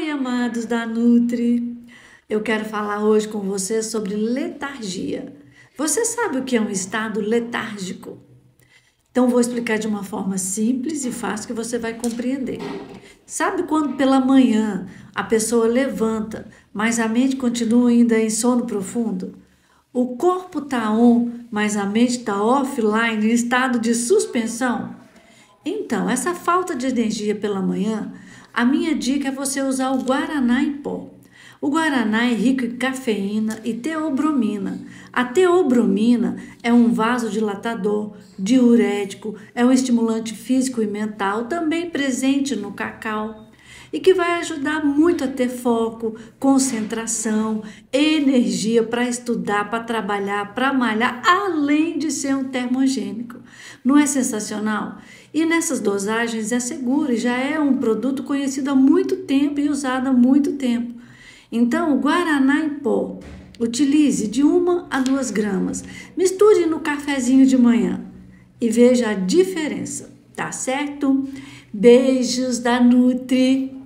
Oi, amados da Nutri. Eu quero falar hoje com você sobre letargia. Você sabe o que é um estado letárgico? Então vou explicar de uma forma simples e fácil que você vai compreender. Sabe quando pela manhã a pessoa levanta, mas a mente continua ainda em sono profundo? O corpo está on, mas a mente está offline, em estado de suspensão? Então, essa falta de energia pela manhã a minha dica é você usar o guaraná em pó. O guaraná é rico em cafeína e teobromina. A teobromina é um vasodilatador, diurético, é um estimulante físico e mental, também presente no cacau e que vai ajudar muito a ter foco, concentração, energia para estudar, para trabalhar, para malhar, além de ser um termogênico. Não é sensacional? E nessas dosagens é seguro e já é um produto conhecido há muito tempo e usado há muito tempo. Então, o Guaraná em pó, utilize de uma a duas gramas. Misture no cafezinho de manhã e veja a diferença, tá certo? Beijos da Nutri!